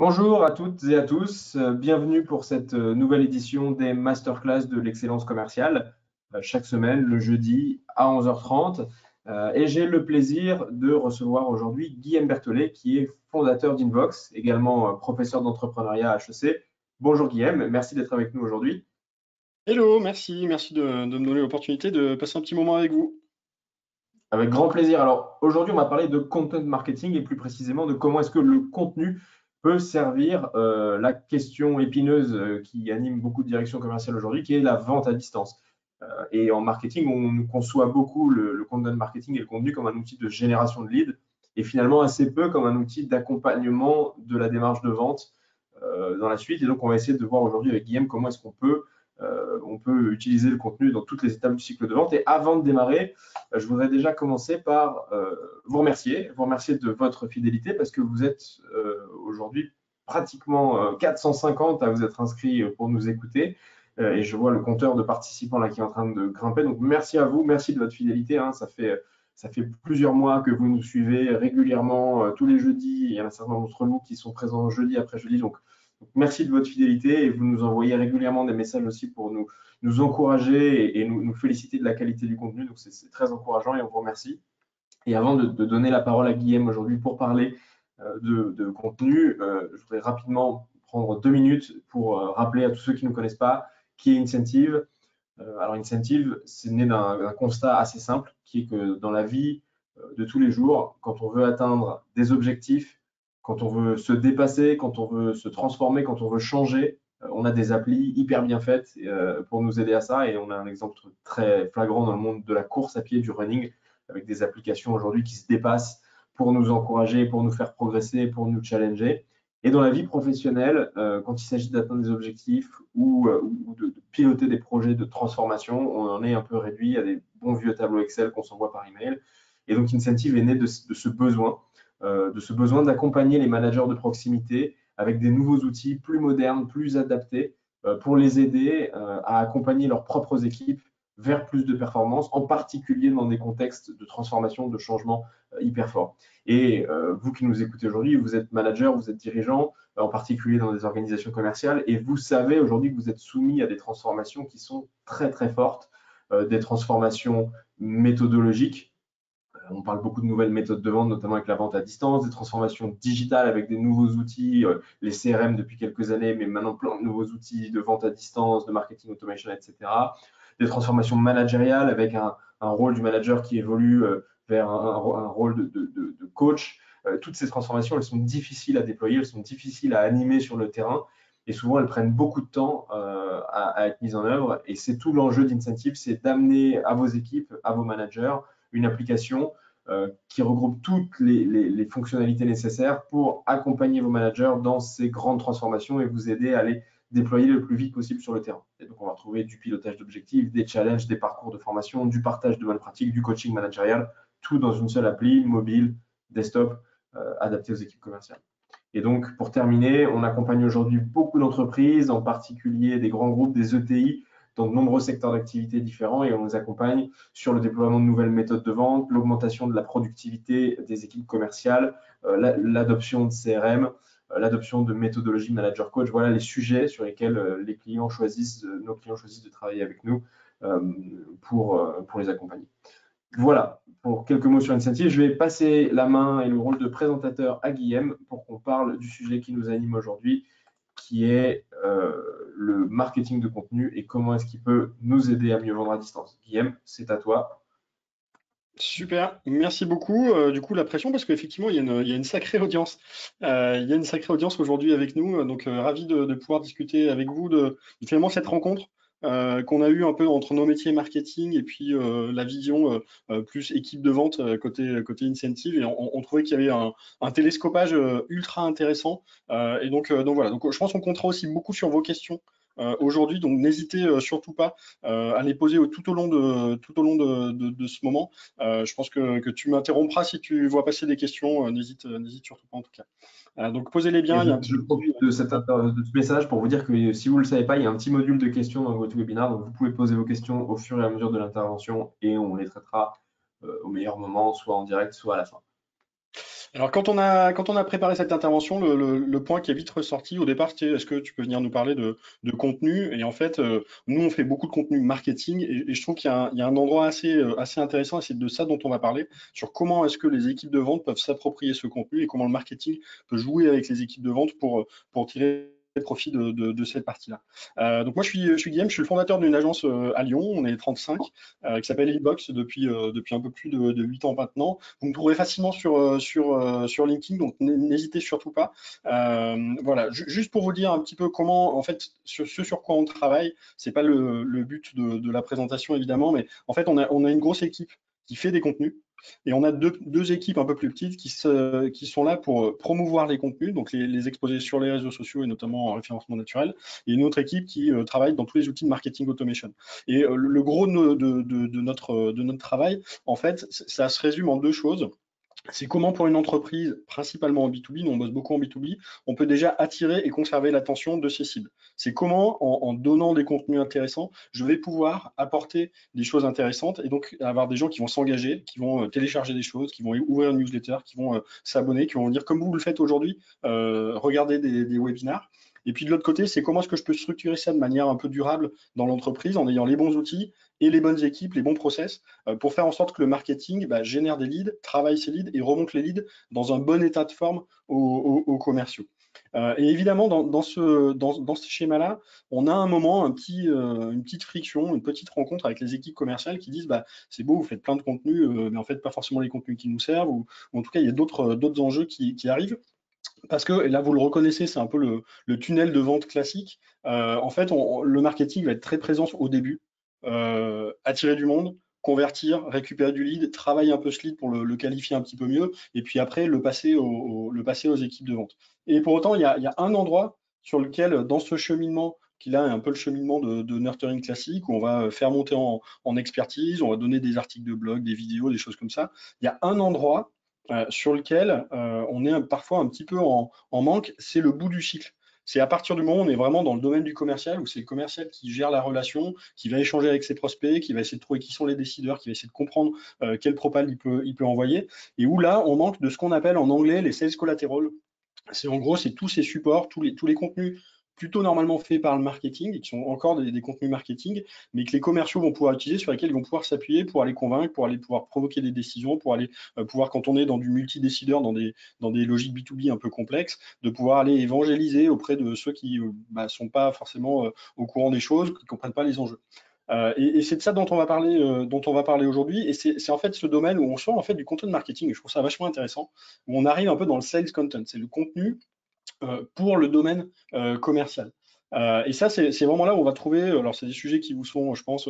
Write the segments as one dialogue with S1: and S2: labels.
S1: Bonjour à toutes et à tous, euh, bienvenue pour cette euh, nouvelle édition des masterclass de l'excellence commerciale, euh, chaque semaine le jeudi à 11h30. Et j'ai le plaisir de recevoir aujourd'hui Guillaume Berthollet, qui est fondateur d'Invox, également professeur d'entrepreneuriat à HEC. Bonjour Guillaume, merci d'être avec nous aujourd'hui.
S2: Hello, merci, merci de, de me donner l'opportunité de passer un petit moment avec vous.
S1: Avec grand plaisir. Alors aujourd'hui, on va parler de content marketing et plus précisément de comment est-ce que le contenu peut servir euh, la question épineuse euh, qui anime beaucoup de directions commerciales aujourd'hui, qui est la vente à distance. Euh, et en marketing, on conçoit beaucoup le, le, content marketing et le contenu comme un outil de génération de leads et finalement assez peu comme un outil d'accompagnement de la démarche de vente dans la suite. Et donc, on va essayer de voir aujourd'hui avec Guillaume comment est-ce qu'on peut on peut utiliser le contenu dans toutes les étapes du cycle de vente. Et avant de démarrer, euh, je voudrais déjà commencer par euh, vous remercier, vous remercier de votre fidélité parce que vous êtes aujourd'hui pratiquement 450 à vous être inscrits pour nous écouter. et je vois le compteur de participants là qui est en train de grimper. Donc merci à vous, merci de votre fidélité. Hein. ça fait plusieurs mois que vous nous suivez régulièrement tous les jeudis. Il y a un certain nombre d'entre nous qui sont présents jeudi après jeudi. Merci de votre fidélité et vous nous envoyez régulièrement des messages aussi pour nous, encourager et, nous, féliciter de la qualité du contenu. Donc, c'est très encourageant et on vous remercie. Et avant de, donner la parole à Guillaume aujourd'hui pour parler euh, de, contenu, euh, je voudrais rapidement prendre deux minutes pour euh, rappeler à tous ceux qui ne connaissent pas qui est Incentive. alors, Incentive, c'est né d'un constat assez simple qui est que dans la vie de tous les jours, quand on veut atteindre des objectifs, quand on veut se dépasser, quand on veut se transformer, quand on veut changer, euh, on a des applis hyper bien faites euh, pour nous aider à ça. Et on a un exemple très flagrant dans le monde de la course à pied, du running, avec des applications aujourd'hui qui se dépassent pour nous encourager, pour nous faire progresser, pour nous challenger. Et dans la vie professionnelle, euh, quand il s'agit d'atteindre des objectifs ou, de, piloter des projets de transformation, on en est un peu réduit à des bons vieux tableaux Excel qu'on s'envoie par email. Et donc Incentive est né de ce besoin de ce besoin d'accompagner les managers de proximité avec des nouveaux outils plus modernes, plus adaptés euh, pour les aider euh, à accompagner leurs propres équipes vers plus de performance, en particulier dans des contextes de transformation, de changement hyper forts. Et vous qui nous écoutez aujourd'hui, vous êtes manager, vous êtes dirigeant, en particulier dans des organisations commerciales, et vous savez aujourd'hui que vous êtes soumis à des transformations qui sont très très fortes, des transformations méthodologiques, on parle beaucoup de nouvelles méthodes de vente, notamment avec la vente à distance, des transformations digitales avec des nouveaux outils, euh, les CRM depuis quelques années, mais maintenant plein de nouveaux outils de vente à distance, de marketing automation, etc. Des transformations managériales avec un, rôle du manager qui évolue euh, vers un, rôle de, coach. Euh, toutes ces transformations, elles sont difficiles à déployer, elles sont difficiles à animer sur le terrain et souvent elles prennent beaucoup de temps à, à, être mises en œuvre. Et c'est tout l'enjeu d'Incentive, c'est d'amener à vos équipes, à vos managers, une application euh, qui regroupe toutes les, fonctionnalités nécessaires pour accompagner vos managers dans ces grandes transformations et vous aider à les déployer le plus vite possible sur le terrain. Et donc, on va retrouver du pilotage d'objectifs, des challenges, des parcours de formation, du partage de bonnes pratiques, du coaching managérial, tout dans une seule appli, mobile, desktop, euh, adapté aux équipes commerciales. Et donc, pour terminer, on accompagne aujourd'hui beaucoup d'entreprises, en particulier des grands groupes, des ETI, dans de nombreux secteurs d'activité différents et on nous accompagne sur le déploiement de nouvelles méthodes de vente, l'augmentation de la productivité des équipes commerciales, euh, l'adoption de CRM, euh, l'adoption de méthodologie manager coach. Voilà les sujets sur lesquels euh, les clients choisissent, nos clients choisissent de travailler avec nous pour, pour les accompagner. Voilà, pour quelques mots sur Incentive, je vais passer la main et le rôle de présentateur à Guillaume pour qu'on parle du sujet qui nous anime aujourd'hui, qui est le marketing de contenu et comment est-ce qu'il peut nous aider à mieux vendre à distance. Guillaume, c'est à toi.
S2: Super, merci beaucoup. Euh, du coup, la pression, parce qu'effectivement, il, y a une sacrée audience. Euh, il y a une sacrée audience aujourd'hui avec nous. Donc, euh, ravi de, pouvoir discuter avec vous de, finalement cette rencontre euh, qu'on a eu un peu entre nos métiers marketing et puis euh, la vision euh, plus équipe de vente côté, côté incentive. Et on, trouvait qu'il y avait un, télescopage ultra intéressant. et donc, donc voilà, donc, je pense qu'on comptera aussi beaucoup sur vos questions. Aujourd'hui. Donc n'hésitez surtout pas à les poser tout au long de, tout au long de, ce moment. je pense que, que tu m'interrompras si tu vois passer des questions. n'hésite, n'hésite surtout pas en tout cas. Euh, donc posez-les bien.
S1: je, profite de, cette, de, ce message pour vous dire que si vous ne le savez pas, il y a un petit module de questions dans votre webinaire. Donc vous pouvez poser vos questions au fur et à mesure de l'intervention et on les traitera euh, au meilleur moment, soit en direct, soit à la fin.
S2: Alors, quand on a, quand on a préparé cette intervention, le, le, point qui est vite ressorti au départ, c'était est-ce que tu peux venir nous parler de, de contenu? Et en fait, euh, nous, on fait beaucoup de contenu marketing et, je trouve qu'il y, a un endroit assez, euh, assez intéressant et c'est de ça dont on va parler, sur comment est-ce que les équipes de vente peuvent s'approprier ce contenu et comment le marketing peut jouer avec les équipes de vente pour, pour tirer profit de, cette partie-là. Euh, donc moi, je suis, je suis Guillaume, je suis le fondateur d'une agence euh, à Lyon, on est 35, euh, qui s'appelle Inbox depuis, depuis un peu plus de, de, 8 ans maintenant. Vous me trouverez facilement sur, sur, LinkedIn, donc n'hésitez surtout pas. voilà, juste pour vous dire un petit peu comment, en fait, ce sur quoi on travaille, c'est pas le, but de, la présentation évidemment, mais en fait, on a une grosse équipe qui fait des contenus, et on a deux, équipes un peu plus petites qui, sont là pour euh, promouvoir les contenus, donc les, exposer sur les réseaux sociaux et notamment en référencement naturel, et une autre équipe qui euh, travaille dans tous les outils de marketing automation. Et euh, le gros de, notre, de notre travail, en fait, ça se résume en deux choses c'est comment pour une entreprise, principalement en B2B, nous on bosse beaucoup en B2B, on peut déjà attirer et conserver l'attention de ses cibles. C'est comment, en, donnant des contenus intéressants, je vais pouvoir apporter des choses intéressantes et donc avoir des gens qui vont s'engager, qui vont euh, télécharger des choses, qui vont ouvrir une newsletter, qui vont euh, s'abonner, qui vont dire comme vous le faites aujourd'hui, euh, regardez des, des webinars. Et puis de l'autre côté, c'est comment est-ce que je peux structurer ça de manière un peu durable dans l'entreprise en ayant les bons outils et les bonnes équipes, les bons process euh, pour faire en sorte que le marketing bah, génère des leads, travaille ces leads et remonte les leads dans un bon état de forme aux, commerciaux. Euh, et évidemment, dans, ce, schéma-là, on a un moment, euh, une petite friction, une petite rencontre avec les équipes commerciales qui disent bah, c'est beau, vous faites plein de contenus, mais en fait, pas forcément les contenus qui nous servent, ou, en tout cas, il y a d'autres enjeux qui arrivent. Parce que, là vous le reconnaissez, c'est un peu le, tunnel de vente classique. Euh, en fait, le marketing va être très présent au début, euh, attirer du monde, convertir, récupérer du lead, travailler un peu ce lead pour le, qualifier un petit peu mieux, et puis après le passer, le passer aux équipes de vente. Et pour autant, il y a, un endroit sur lequel, dans ce cheminement, qui là est un peu le cheminement de, nurturing classique, où on va faire monter en, en, expertise, on va donner des articles de blog, des vidéos, des choses comme ça. Il y a un endroit euh, sur lequel euh, on est parfois un petit peu en, manque, c'est le bout du cycle. C'est à partir du moment où on est vraiment dans le domaine du commercial, où c'est le commercial qui gère la relation, qui va échanger avec ses prospects, qui va essayer de trouver qui sont les décideurs, qui va essayer de comprendre euh, quel propal il peut, il peut envoyer, et où là, on manque de ce qu'on appelle en anglais les sales collateral. C'est en gros, c'est tous ces supports, tous les, tous les contenus plutôt normalement faits par le marketing et qui sont encore des, contenus marketing, mais que les commerciaux vont pouvoir utiliser, sur lesquels ils vont pouvoir s'appuyer pour aller convaincre, pour aller pouvoir provoquer des décisions, pour aller euh, pouvoir, quand on est dans du multi-décideur, dans des, dans des logiques B2B un peu complexes, de pouvoir aller évangéliser auprès de ceux qui ne euh, bah, sont pas forcément euh, au courant des choses, qui ne comprennent pas les enjeux. et, c'est de ça dont on va parler, dont on va parler aujourd'hui. Et c'est en fait ce domaine où on sort en fait du content marketing. Et je trouve ça vachement intéressant. Où on arrive un peu dans le sales content. C'est le contenu pour le domaine euh, commercial. Euh, et ça, c'est vraiment là où on va trouver, alors c'est des sujets qui vous sont, je pense,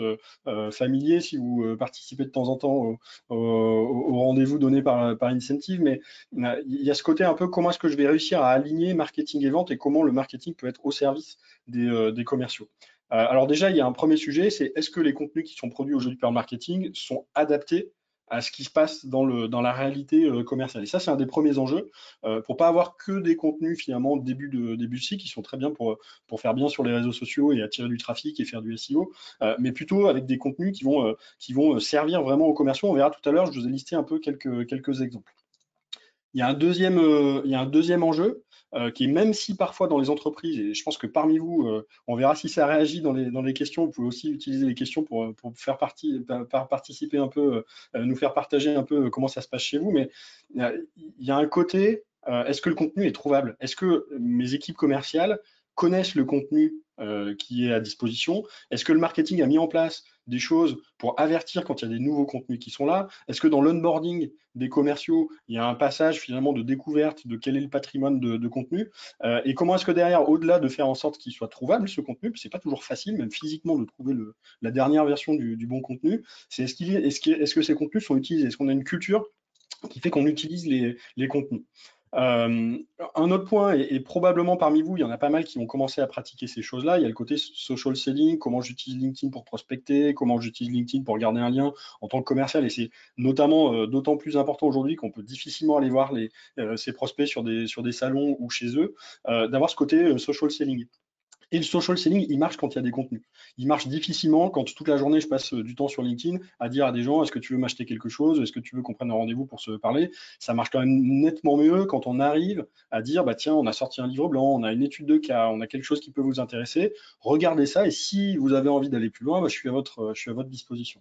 S2: familiers si vous participez de temps en temps au, rendez-vous donné par, par Incentive, mais il y a ce côté un peu comment est-ce que je vais réussir à aligner marketing et vente et comment le marketing peut être au service des, des commerciaux. alors déjà, il y a un premier sujet, c'est est-ce que les contenus qui sont produits aujourd'hui par marketing sont adaptés à ce qui se passe dans, le, dans la réalité euh, commerciale. Et ça, c'est un des premiers enjeux euh, pour pas avoir que des contenus finalement début de début de cycle qui sont très bien pour, faire bien sur les réseaux sociaux et attirer du trafic et faire du SEO, euh, mais plutôt avec des contenus qui vont, qui vont servir vraiment aux commerciaux. On verra tout à l'heure, je vous ai listé un peu quelques, quelques exemples. Il y a un deuxième, il y a un deuxième enjeu, euh, qui même si parfois dans les entreprises, et je pense que parmi vous, euh, on verra si ça réagit dans les, questions, vous pouvez aussi utiliser les questions pour, pour faire partie, participer un peu, euh, nous faire partager un peu comment ça se passe chez vous, mais il y a un côté, est-ce que le contenu est trouvable? Est-ce que mes équipes commerciales connaissent le contenu qui est à disposition. Est-ce que le marketing a mis en place des choses pour avertir quand il y a des nouveaux contenus qui sont là? Est-ce que dans l'onboarding des commerciaux, il y a un passage finalement de découverte de quel est le patrimoine de, contenu? Euh, Et comment est-ce que derrière, au-delà de faire en sorte qu'il soit trouvable, ce contenu, c'est pas toujours facile, même physiquement, de trouver la dernière version du, bon contenu, c'est est-ce, est est que ces contenus sont utilisés? Est-ce qu'on a une culture qui fait qu'on utilise les contenus? Euh, un autre point, et, probablement parmi vous, il y en a pas mal qui ont commencé à pratiquer ces choses-là. Il y a le côté social selling, comment j'utilise LinkedIn pour prospecter, comment j'utilise LinkedIn pour garder un lien en tant que commercial. Et c'est notamment euh, d'autant plus important aujourd'hui qu'on peut difficilement aller voir les, euh, prospects sur des salons ou chez eux, d'avoir ce côté social selling. Et le social selling, il marche quand il y a des contenus. Il marche difficilement quand toute la journée je passe du temps sur LinkedIn à dire à des gens est-ce que tu veux m'acheter quelque chose, est-ce que tu veux qu'on prenne un rendez-vous pour se parler? Ça marche quand même nettement mieux quand on arrive à dire bah tiens, on a sorti un livre blanc, on a une étude de cas, on a quelque chose qui peut vous intéresser. Regardez ça et si vous avez envie d'aller plus loin, bah, je, suis à votre, je suis à votre disposition.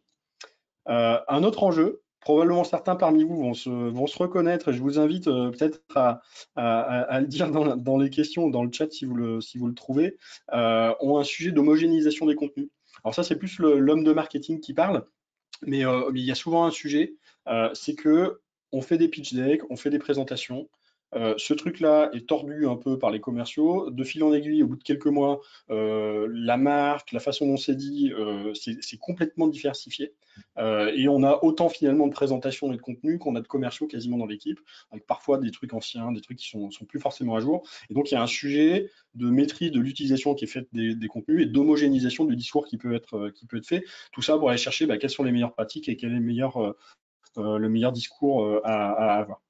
S2: Euh, un autre enjeu, probablement certains parmi vous vont se, reconnaître et je vous invite euh, peut-être à, le dire dans, les questions, dans le chat si vous le, trouvez, euh, ont un sujet d'homogénéisation des contenus. Alors ça, c'est plus l'homme de marketing qui parle, mais, euh, mais, il y a souvent un sujet, c'est que on fait des pitch decks, on fait des présentations, euh, ce truc-là est tordu un peu par les commerciaux. De fil en aiguille, au bout de quelques mois, euh, la marque, la façon dont c'est dit, euh, c'est complètement diversifié. et on a autant finalement de présentations et de contenu qu'on a de commerciaux quasiment dans l'équipe, avec parfois des trucs anciens, des trucs qui sont, sont plus forcément à jour. Et donc, il y a un sujet de maîtrise de l'utilisation qui est faite des, contenus et d'homogénéisation du discours qui peut, être, qui peut être fait. Tout ça pour aller chercher bah, quelles sont les meilleures pratiques et quel est le meilleur, le meilleur discours à avoir.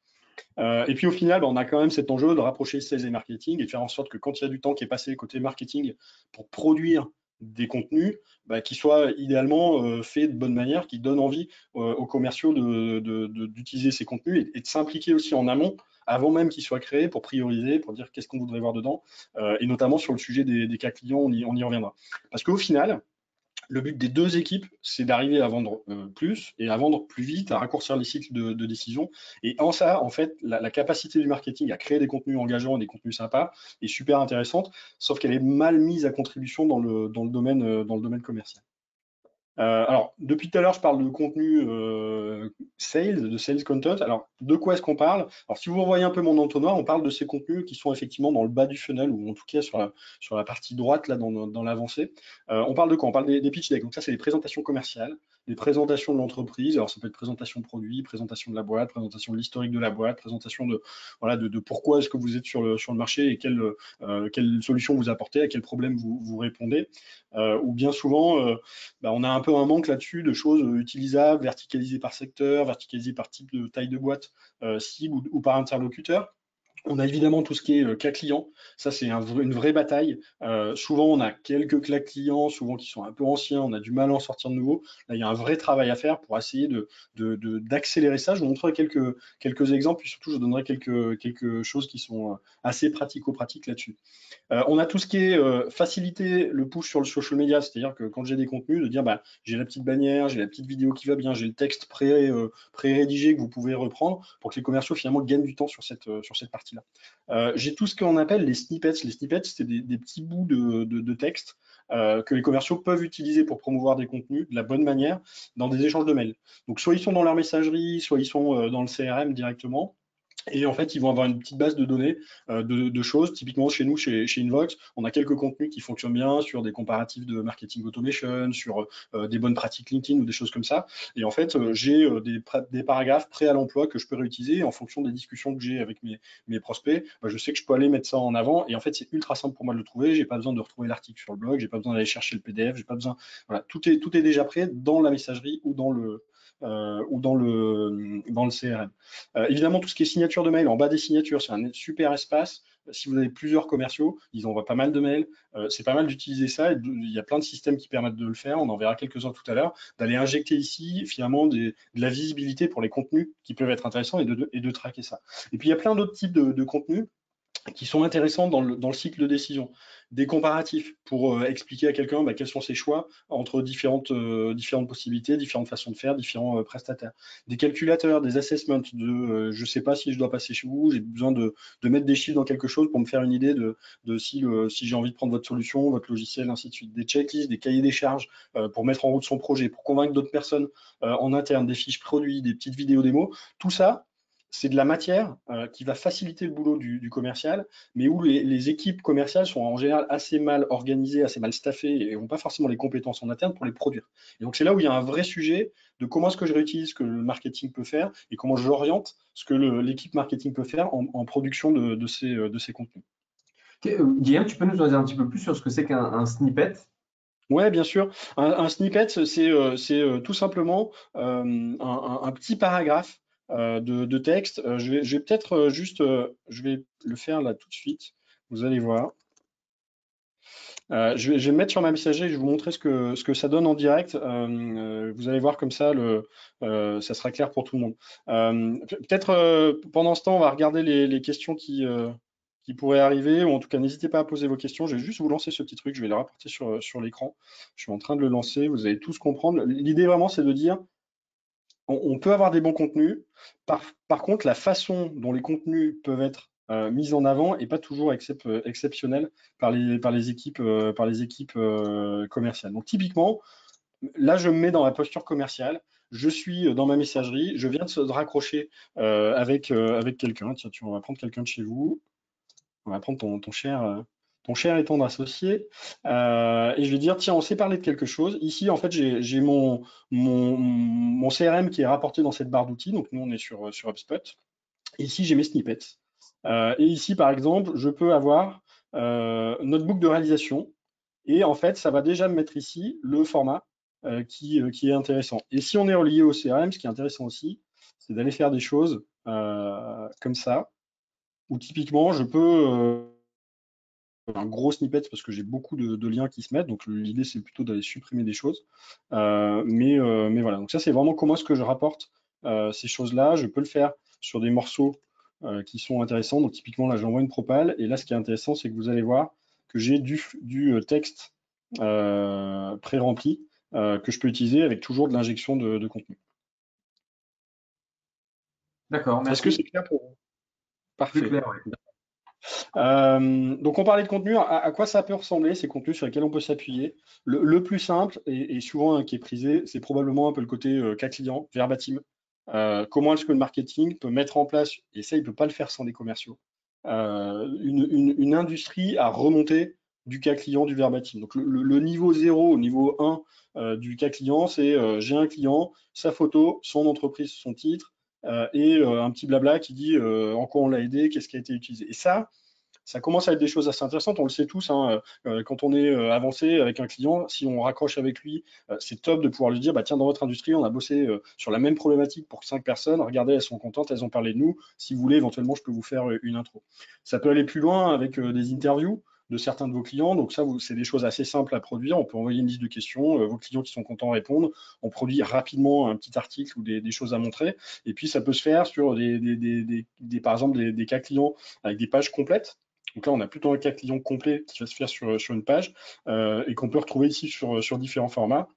S2: Euh, et puis au final, bah, on a quand même cet enjeu de rapprocher sales et marketing et faire en sorte que quand il y a du temps qui est passé côté marketing pour produire des contenus, bah, qui soient idéalement euh, faits de bonne manière, qui donnent envie euh, aux commerciaux d'utiliser ces contenus et, de s'impliquer aussi en amont avant même qu'ils soient créés pour prioriser, pour dire qu'est-ce qu'on voudrait voir dedans, et notamment sur le sujet des, cas clients, on y, on y reviendra. Parce qu'au final, le but des deux équipes, c'est d'arriver à vendre euh, plus et à vendre plus vite, à raccourcir les cycles de, décision. Et en ça, en fait, la, capacité du marketing à créer des contenus engageants et des contenus sympas est super intéressante, sauf qu'elle est mal mise à contribution dans le, dans le, domaine, euh, dans le domaine commercial. Euh, alors, depuis tout à l'heure, je parle de contenu euh, sales, de sales content. Alors, de quoi est-ce qu'on parle? Alors, si vous revoyez un peu mon entonnoir, on parle de ces contenus qui sont effectivement dans le bas du funnel, ou en tout cas sur la, sur la partie droite, là, dans, dans l'avancée. Euh, on parle de quoi? On parle des, des pitch decks. Donc ça, c'est les présentations commerciales les présentations de l'entreprise. Alors, ça peut être présentation de produit, présentation de la boîte, présentation de l'historique de la boîte, présentation de, voilà, de, pourquoi est-ce que vous êtes sur le, sur le marché et quelle, euh, quelle solution vous apportez, à quel problème vous, vous répondez. Euh, ou bien souvent, euh, bah, on a un peu un manque là-dessus de choses utilisables, verticalisées par secteur, verticalisées par type de taille de boîte cible ou par interlocuteur. On a évidemment tout ce qui est euh, cas client. Ça, c'est une vraie bataille. Euh, souvent, on a quelques cas clients, souvent qui sont un peu anciens. On a du mal à en sortir de nouveau. Là, il y a un vrai travail à faire pour essayer d'accélérer ça. Je vous montrerai quelques, exemples, puis surtout, je donnerai quelques, choses qui sont euh, assez pratico-pratiques là-dessus. on a tout ce qui est faciliter le push sur le social media, c'est-à-dire que quand j'ai des contenus, de dire bah, j'ai la petite bannière, j'ai la petite vidéo qui va bien, j'ai le texte pré-rédigé que vous pouvez reprendre pour que les commerciaux finalement gagnent du temps sur cette, sur cette euh, j'ai tout ce qu'on appelle les snippets. Les snippets, c'est des, petits bouts de, texte euh, que les commerciaux peuvent utiliser pour promouvoir des contenus de la bonne manière dans des échanges de mails. Donc, soit ils sont dans leur messagerie, soit ils sont euh, dans le CRM directement. Et en fait, ils vont avoir une petite base de données euh, de, choses. Typiquement, chez nous, chez, Invox, on a quelques contenus qui fonctionnent bien sur des comparatifs de marketing automation, sur euh, des bonnes pratiques LinkedIn ou des choses comme ça. Et en fait, euh, j'ai des, paragraphes prêts à l'emploi que je peux réutiliser en fonction des discussions que j'ai avec mes, prospects. Bah, je sais que je peux aller mettre ça en avant. Et en fait, c'est ultra simple pour moi de le trouver. J'ai pas besoin de retrouver l'article sur le blog. J'ai pas besoin d'aller chercher le PDF. J'ai pas besoin. Voilà, tout est, tout est déjà prêt dans la messagerie ou dans le, euh, ou dans le, dans le CRM. Euh, évidemment, tout ce qui est signature de mail, en bas des signatures, c'est un super espace. Si vous avez plusieurs commerciaux, ils envoient pas mal de mails. Euh, c'est pas mal d'utiliser ça. il y a plein de systèmes qui permettent de le faire. On en verra quelques-uns tout à l'heure. D'aller injecter ici, finalement, de la visibilité pour les contenus qui peuvent être intéressants et de, et de traquer ça. Et puis, il y a plein d'autres types de, de contenus qui sont intéressants dans le, dans le, cycle de décision. Des comparatifs pour euh, expliquer à quelqu'un bah, quels sont ses choix entre différentes, euh, différentes possibilités, différentes façons de faire, différents euh, prestataires. Des calculateurs, des assessments de je ne sais pas si je dois passer chez vous, j'ai besoin de, de, mettre des chiffres dans quelque chose pour me faire une idée de, de si, si j'ai envie de prendre votre solution, votre logiciel, ainsi de suite. Des checklists, des cahiers des charges pour mettre en route son projet, pour convaincre d'autres personnes en interne, des fiches produits, des petites vidéos démos. Tout ça, c'est de la matière euh, qui va faciliter le boulot du, commercial, mais où les, équipes commerciales sont en général assez mal organisées, assez mal staffées et n'ont pas forcément les compétences en interne pour les produire. Et donc c'est là où il y a un vrai sujet de comment est-ce que je réutilise ce que le marketing peut faire et comment j'oriente ce que l'équipe marketing peut faire en, production de, ces, euh, de, ces, contenus.
S1: Euh, Guillaume, tu peux nous en dire un petit peu plus sur ce que c'est qu'un snippet?
S2: Oui, bien sûr. Un, snippet, c'est tout simplement un, petit paragraphe euh, de, texte. Euh, je vais, peut-être euh, juste, je vais le faire là tout de suite. Vous allez voir. Je, vais, me mettre sur ma messagerie, je vais vous montrer ce que, ce que ça donne en direct. Vous allez voir comme ça, le, ça sera clair pour tout le monde. Peut-être pendant ce temps, on va regarder les, les questions qui, qui pourraient arriver, ou en tout cas, n'hésitez pas à poser vos questions. Je vais juste vous lancer ce petit truc, je vais le rapporter sur, sur l'écran. Je suis en train de le lancer, vous allez tous comprendre. L'idée vraiment, c'est de dire, on, peut avoir des bons contenus. Par, contre, la façon dont les contenus peuvent être euh, mis en avant n'est pas toujours euh, exceptionnelle par les, équipes, euh, commerciales. Donc typiquement, là, je me mets dans la posture commerciale. Je suis dans ma messagerie, je viens de se raccrocher avec, quelqu'un. Tiens, tu, on va prendre quelqu'un de chez vous. On va prendre ton cher, ton cher et tendre associé, euh, et je vais dire, tiens, on s'est parlé de quelque chose. Ici, en fait, j'ai mon, mon, CRM qui est rapporté dans cette barre d'outils, donc nous, on est sur, sur HubSpot. Ici, j'ai mes snippets. Euh, et ici, par exemple, je peux avoir euh, notebook de réalisation, et en fait, ça va déjà me mettre ici le format qui, qui, est intéressant. Et si on est relié au CRM, ce qui est intéressant aussi, c'est d'aller faire des choses comme ça, où typiquement, je peux un gros snippet parce que j'ai beaucoup de, liens qui se mettent. Donc l'idée c'est plutôt d'aller supprimer des choses. Euh, mais, euh, mais voilà, donc ça c'est vraiment comment est-ce que je rapporte euh, ces choses-là. Je peux le faire sur des morceaux qui sont intéressants. Donc typiquement là j'envoie une propale et là ce qui est intéressant c'est que vous allez voir que j'ai du, du texte pré-rempli que je peux utiliser avec toujours de l'injection de, contenu.
S1: D'accord.
S2: Est-ce que c'est clair pour vous? Parfait. Clair, euh, donc on parlait de contenu, à, quoi ça peut ressembler ces contenus sur lesquels on peut s'appuyer? Le, plus simple et, souvent hein, qui est prisé, c'est probablement un peu le côté euh, cas client, verbatim. Euh, comment est-ce que le marketing peut mettre en place, et ça il ne peut pas le faire sans des commerciaux, une, industrie à remonter du cas client du verbatim? Donc le, niveau 0 au niveau 1 du cas client, c'est j'ai un client, sa photo, son entreprise, son titre, et un petit blabla qui dit en quoi on l'a aidé, qu'est-ce qui a été utilisé. Et ça, ça commence à être des choses assez intéressantes. On le sait tous, hein, quand on est avancé avec un client, si on raccroche avec lui, c'est top de pouvoir lui dire, bah, tiens, dans votre industrie, on a bossé sur la même problématique pour cinq personnes. Regardez, elles sont contentes, elles ont parlé de nous. Si vous voulez, éventuellement, je peux vous faire une intro. Ça peut aller plus loin avec des interviews de certains de vos clients. Donc ça, c'est des choses assez simples à produire. On peut envoyer une liste de questions, euh, vos clients qui sont contents répondent. On produit rapidement un petit article ou des, choses à montrer. Et puis ça peut se faire sur des, par exemple des, cas clients avec des pages complètes. Donc là, on a plutôt un cas client complet qui va se faire sur, une page euh, et qu'on peut retrouver ici sur, sur différents formats.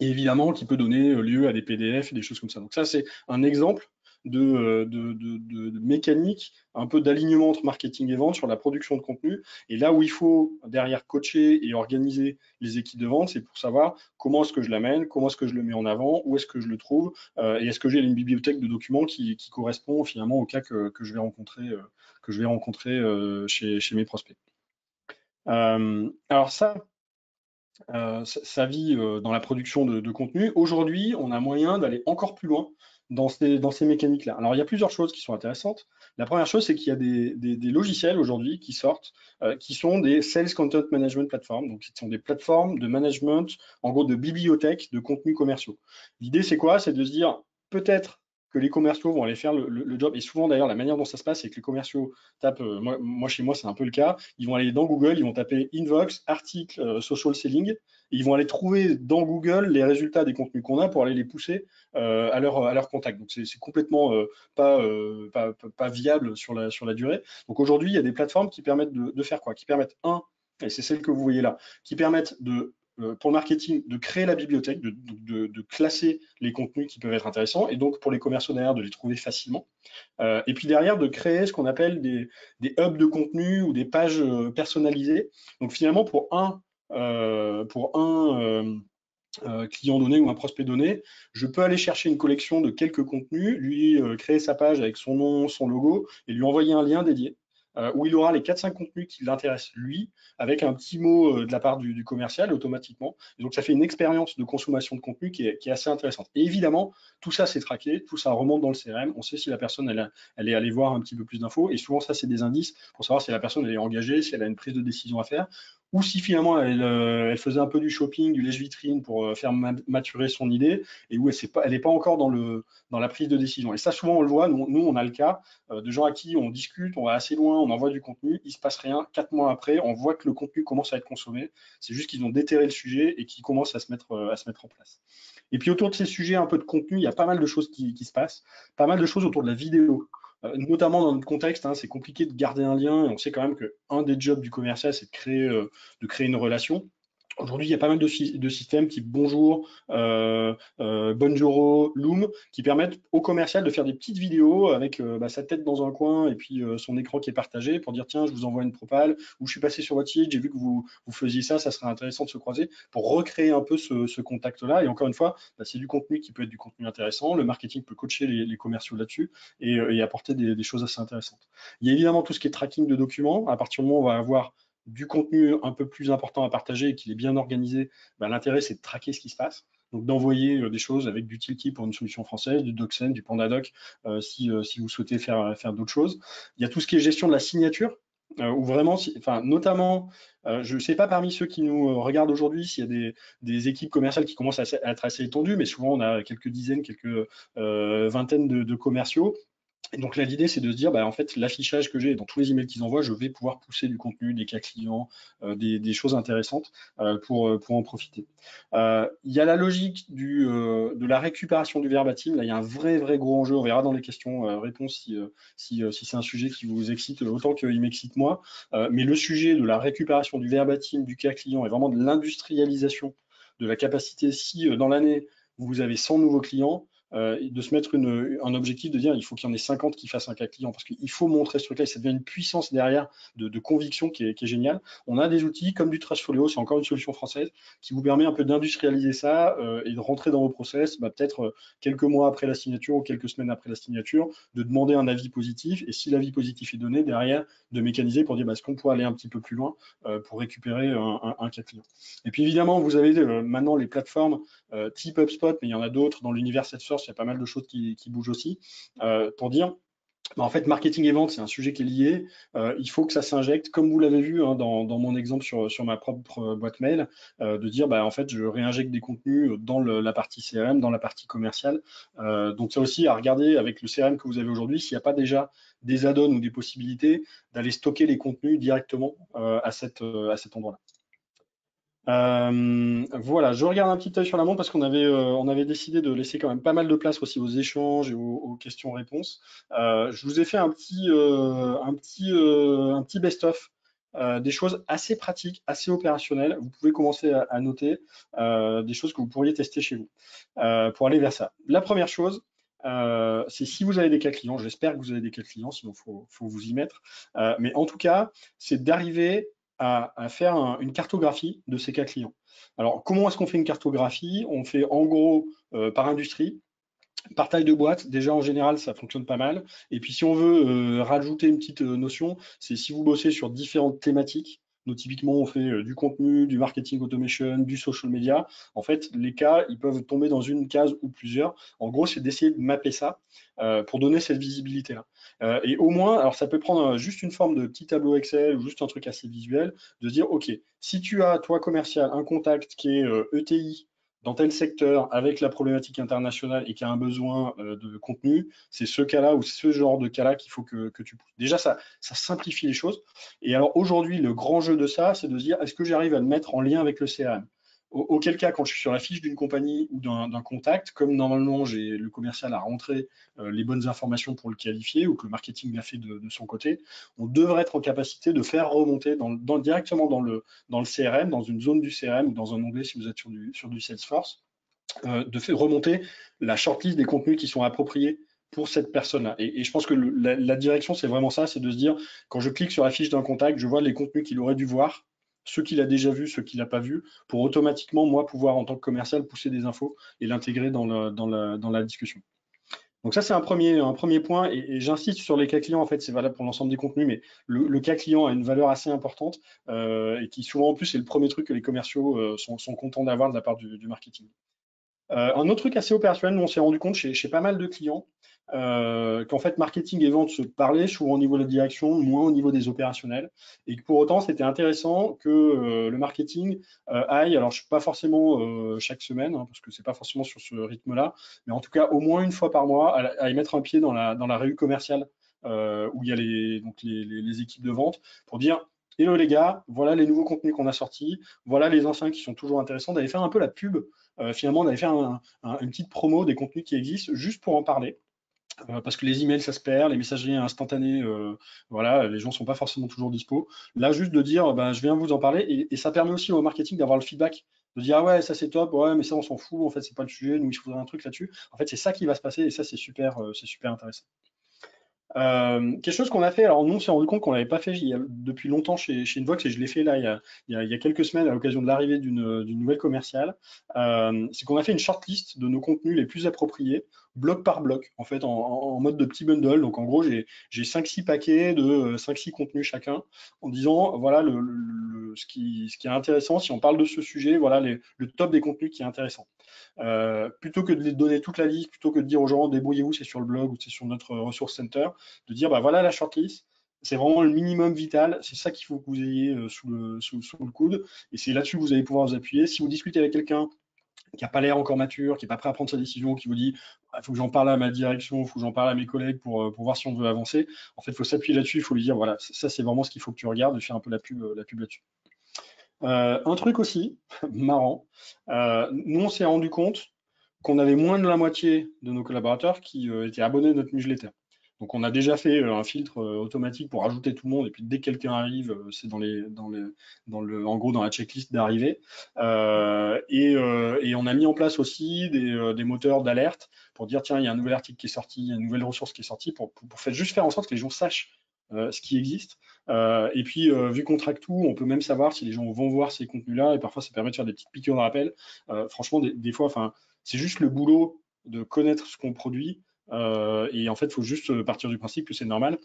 S2: Et évidemment, qui peut donner lieu à des PDF et des choses comme ça. Donc ça, c'est un exemple euh, de, mécanique, un peu d'alignement entre marketing et vente sur la production de contenu. Et là où il faut derrière coacher et organiser les équipes de vente, c'est pour savoir comment est-ce que je l'amène, comment est-ce que je le mets en avant, où est-ce que je le trouve, euh, et est-ce que j'ai une bibliothèque de documents qui, correspond finalement au cas que, je vais rencontrer, euh, que je vais rencontrer chez, mes prospects. alors ça, ça vit dans la production de contenu. Aujourd'hui, on a moyen d'aller encore plus loin dans ces, dans ces mécaniques-là. Alors, il y a plusieurs choses qui sont intéressantes. La première chose, c'est qu'il y a des, des, logiciels aujourd'hui qui sortent, euh, qui sont des Sales Content Management Platforms. Donc, ce sont des plateformes de management, en gros, de bibliothèques de contenus commerciaux. L'idée, c'est quoi? C'est de se dire, peut-être les commerciaux vont aller faire le, job. Et souvent, d'ailleurs, la manière dont ça se passe, c'est que les commerciaux tapent, euh, moi, chez moi, c'est un peu le cas, ils vont aller dans Google, ils vont taper Invox, article, euh, social selling, ils vont aller trouver dans Google les résultats des contenus qu'on a pour aller les pousser euh, à, leur, contact. Donc, c'est complètement pas, viable sur la, durée. Donc, aujourd'hui, il y a des plateformes qui permettent de, faire quoi? Qui permettent, un, et c'est celle que vous voyez là, qui permettent de pour le marketing de créer la bibliothèque, de, classer les contenus qui peuvent être intéressants, et donc pour les commerçants derrière de les trouver facilement. Euh, et puis derrière de créer ce qu'on appelle des, hubs de contenu ou des pages euh, personnalisées. Donc finalement pour un client donné ou un prospect donné, je peux aller chercher une collection de quelques contenus, lui créer sa page avec son nom, son logo, et lui envoyer un lien dédié. Euh, où il aura les 4-5 contenus qui l'intéressent lui, avec un petit mot euh, de la part du, commercial automatiquement. donc ça fait une expérience de consommation de contenu qui est, assez intéressante. Et évidemment, tout ça c'est traqué, tout ça remonte dans le CRM. On sait si la personne elle, est allée voir un petit peu plus d'infos. Et souvent ça c'est des indices pour savoir si la personne elle est engagée, si elle a une prise de décision à faire, ou si finalement elle, faisait un peu du shopping, du lèche-vitrine pour faire maturer son idée, et où elle n'est pas, encore dans, la prise de décision. Et ça, souvent, on le voit, nous, on a le cas de gens à qui on discute, on va assez loin, on envoie du contenu, il se passe rien, quatre mois après, on voit que le contenu commence à être consommé. C'est juste qu'ils ont déterré le sujet et qu'ils commencent à se mettre en place. Et puis autour de ces sujets, un peu de contenu, il y a pas mal de choses qui, se passent, pas mal de choses autour de la vidéo. Euh, notamment dans notre contexte, hein, c'est compliqué de garder un lien et on sait quand même qu'un des jobs du commercial, c'est de créer, euh, de créer une relation. Aujourd'hui, il y a pas mal de, systèmes type Bonjour, euh, euh, Bonjour, Loom, qui permettent au commercial de faire des petites vidéos avec euh, bah, sa tête dans un coin et puis son écran qui est partagé pour dire tiens, je vous envoie une propale ou je suis passé sur votre site, j'ai vu que vous, faisiez ça, ça serait intéressant de se croiser pour recréer un peu ce, contact-là. Et encore une fois, bah, c'est du contenu qui peut être du contenu intéressant. Le marketing peut coacher les, commerciaux là-dessus et, apporter des choses assez intéressantes. Il y a évidemment tout ce qui est tracking de documents. À partir du moment où on va avoir du contenu un peu plus important à partager et qu'il est bien organisé, ben, l'intérêt c'est de traquer ce qui se passe. Donc d'envoyer euh, des choses avec du Tilty pour une solution française, du DocSend, du PandaDoc euh, si, euh, si, vous souhaitez faire, d'autres choses. Il y a tout ce qui est gestion de la signature, où vraiment, enfin, notamment, je ne sais pas parmi ceux qui nous regardent aujourd'hui s'il y a des, équipes commerciales qui commencent à, être assez étendues, mais souvent on a quelques dizaines, quelques vingtaines de commerciaux donc là, l'idée, c'est de se dire, bah, en fait, l'affichage que j'ai dans tous les emails qu'ils envoient, je vais pouvoir pousser du contenu, des cas clients, euh, des, choses intéressantes euh, pour, euh, pour en profiter. Il y a la logique du, de la récupération du verbatim. Là, il y a un vrai, vrai gros enjeu. On verra dans les questions-réponses si, si, si c'est un sujet qui vous excite autant qu'il m'excite moi. mais le sujet de la récupération du verbatim, du cas client et vraiment de l'industrialisation de la capacité, si dans l'année, vous avez 100 nouveaux clients, euh, de se mettre un objectif de dire il faut qu'il y en ait 50 qui fassent un cas client parce qu'il faut montrer ce truc-là et ça devient une puissance derrière de, conviction qui est, géniale. On a des outils comme du Trashfolio, c'est encore une solution française qui vous permet un peu d'industrialiser ça euh, et de rentrer dans vos process, bah, peut-être euh, quelques mois après la signature ou quelques semaines après la signature, de demander un avis positif et si l'avis positif est donné, derrière, de mécaniser pour dire bah, est-ce qu'on pourrait aller un petit peu plus loin pour récupérer un, cas client. Et puis évidemment, vous avez maintenant les plateformes type HubSpot, mais il y en a d'autres dans l'univers Il y a pas mal de choses qui, bougent aussi, euh, pour dire bah, en fait, marketing et vente, c'est un sujet qui est lié. Euh, il faut que ça s'injecte, comme vous l'avez vu hein, dans, mon exemple sur, ma propre boîte mail, euh, de dire, bah, en fait, je réinjecte des contenus dans la partie CRM, dans la partie commerciale. donc, ça aussi à regarder avec le CRM que vous avez aujourd'hui, s'il n'y a pas déjà des add-ons ou des possibilités d'aller stocker les contenus directement à cet endroit-là. Euh, voilà, je regarde un petit œil sur la montre parce qu'on avait, euh, on avait décidé de laisser quand même pas mal de place aussi aux échanges et aux, questions-réponses. Euh, je vous ai fait un petit, un petit, un petit best-of des choses assez pratiques, assez opérationnelles. Vous pouvez commencer à, noter des choses que vous pourriez tester chez vous pour aller vers ça. La première chose, c'est si vous avez des cas clients, j'espère que vous avez des cas clients, sinon il faut, faut, vous y mettre. mais en tout cas, c'est d'arriver à, faire une cartographie de ces cas clients. Alors, comment est-ce qu'on fait une cartographie? On fait en gros euh, par industrie, par taille de boîte, déjà en général, ça fonctionne pas mal. Et puis si on veut euh, rajouter une petite euh, notion, c'est si vous bossez sur différentes thématiques, nous, typiquement, on fait euh, du contenu, du marketing automation, du social media. En fait, les cas, ils peuvent tomber dans une case ou plusieurs. En gros, c'est d'essayer de mapper ça euh, pour donner cette visibilité-là. Euh, et au moins, alors ça peut prendre juste une forme de petit tableau Excel ou juste un truc assez visuel, de dire, OK, si tu as, toi, commercial, un contact qui est ETI, dans tel secteur avec la problématique internationale et qui a un besoin euh, de contenu, c'est ce cas-là ou ce genre de cas-là qu'il faut que, tu pousses. Déjà, ça, ça simplifie les choses. Et alors aujourd'hui, le grand jeu de ça, c'est de se dire, est-ce que j'arrive à le mettre en lien avec le CRM auquel cas, quand je suis sur la fiche d'une compagnie ou d'un contact, comme normalement j'ai le commercial a rentré euh, les bonnes informations pour le qualifier ou que le marketing l'a fait de, son côté, on devrait être en capacité de faire remonter directement dans le, CRM, dans une zone du CRM ou dans un onglet si vous êtes sur du, sur du Salesforce, euh, de faire remonter la shortlist des contenus qui sont appropriés pour cette personne-là. Et, je pense que la, la direction, c'est vraiment ça, c'est de se dire, quand je clique sur la fiche d'un contact, je vois les contenus qu'il aurait dû voir ce qu'il a déjà vu, ce qu'il n'a pas vu, pour automatiquement, moi, pouvoir en tant que commercial pousser des infos et l'intégrer dans, la, discussion. Donc ça, c'est un premier, point, et, j'insiste sur les cas clients, en fait, c'est valable pour l'ensemble des contenus, mais le, cas client a une valeur assez importante, euh, et qui souvent, en plus, c'est le premier truc que les commerciaux euh, sont, contents d'avoir de la part du, marketing. Euh, un autre truc assez opérationnel, on s'est rendu compte chez, pas mal de clients, euh, qu'en fait marketing et vente se parlaient souvent au niveau de la direction, moins au niveau des opérationnels, et que pour autant c'était intéressant que euh, le marketing euh, aille, alors je suis pas forcément chaque semaine, hein, parce que c'est pas forcément sur ce rythme-là, mais en tout cas au moins une fois par mois à, y mettre un pied dans la, dans rue commerciale où il y a les, équipes de vente pour dire Hello les gars, voilà les nouveaux contenus qu'on a sortis, voilà les anciens qui sont toujours intéressants, d'aller faire un peu la pub, finalement d'aller faire une petite promo des contenus qui existent juste pour en parler. Euh, parce que les emails ça se perd, les messageries instantanées, euh, voilà, les gens sont pas forcément toujours dispo. Là, juste de dire, ben, je viens vous en parler, et, ça permet aussi au marketing d'avoir le feedback, de dire ah ouais, ça c'est top, ouais, mais ça on s'en fout, en fait c'est pas le sujet, nous il faudrait un truc là-dessus. En fait, c'est ça qui va se passer, et ça c'est super, euh, super intéressant. Quelque chose qu'on a fait, alors nous on s'est rendu compte qu'on l'avait pas fait depuis longtemps chez, chez Invox et je l'ai fait là il y, a, il, y a, quelques semaines à l'occasion de l'arrivée d'une nouvelle commerciale, c'est qu'on a fait une shortlist de nos contenus les plus appropriés, bloc par bloc, en fait en, mode de petit bundle. Donc en gros j'ai 5-6 paquets de 5-6 euh, contenus chacun en disant voilà ce, qui, est intéressant, si on parle de ce sujet, voilà le top des contenus qui est intéressant. Euh, plutôt que de les donner toute la liste, plutôt que de dire aux gens débrouillez-vous, c'est sur le blog ou c'est sur notre ressource center, de dire bah voilà la shortlist, c'est vraiment le minimum vital, c'est ça qu'il faut que vous ayez euh, sous, le, sous, le coude, et c'est là-dessus que vous allez pouvoir vous appuyer. Si vous discutez avec quelqu'un qui n'a pas l'air encore mature, qui n'est pas prêt à prendre sa décision, qui vous dit il ah, faut que j'en parle à ma direction, il faut que j'en parle à mes collègues pour, euh, pour voir si on veut avancer. En fait, il faut s'appuyer là-dessus, il faut lui dire voilà, ça c'est vraiment ce qu'il faut que tu regardes et faire un peu la pub, la pub là-dessus. Euh, un truc aussi marrant, euh, nous on s'est rendu compte qu'on avait moins de la moitié de nos collaborateurs qui euh, étaient abonnés à notre newsletter. Donc on a déjà fait un filtre automatique pour ajouter tout le monde et puis dès que quelqu'un arrive, c'est dans le, en gros dans la checklist d'arrivée. Et, on a mis en place aussi des, des moteurs d'alerte pour dire tiens il y a un nouvel article qui est sorti, il y a une nouvelle ressource qui est sortie pour, faire, juste faire en sorte que les gens sachent euh, ce qui existe. Euh, et puis, euh, vu qu'on traque tout, on peut même savoir si les gens vont voir ces contenus-là, et parfois ça permet de faire des petites piqûres de rappel. franchement, des, fois, enfin, c'est juste le boulot de connaître ce qu'on produit, et en fait, il faut juste partir du principe que c'est normal.